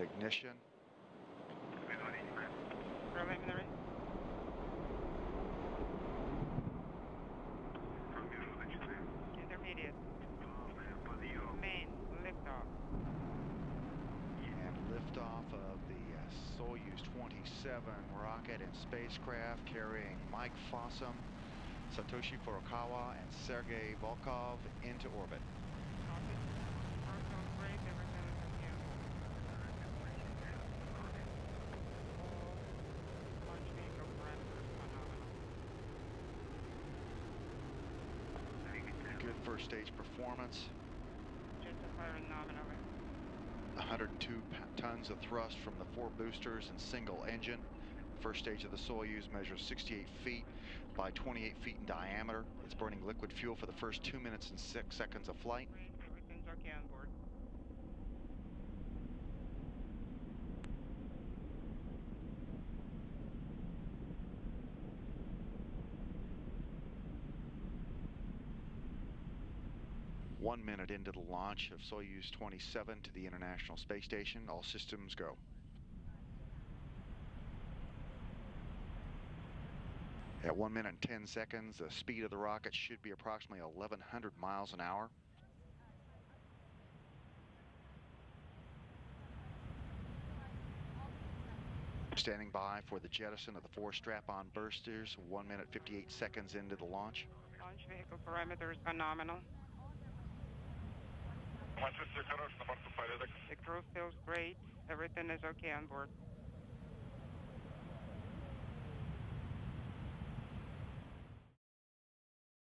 ignition. And liftoff of the uh, Soyuz 27 rocket and spacecraft carrying Mike Fossum, Satoshi Furukawa, and Sergei Volkov into orbit. Copy. First sounds great. Everything is in view. All launch vehicle parameters phenomenal. Good first stage performance. Are firing nominally. 102 tons of thrust from the four boosters and single engine. First stage of the Soyuz measures 68 feet by 28 feet in diameter. It's burning liquid fuel for the first two minutes and six seconds of flight. Everything's okay on board. one minute into the launch of Soyuz 27 to the International Space Station. All systems go. At 1 minute and 10 seconds, the speed of the rocket should be approximately 1,100 miles an hour. Standing by for the jettison of the four strap-on boosters, 1 minute 58 seconds into the launch. Launch vehicle parameters are nominal. Victor feels great. Everything is okay on board.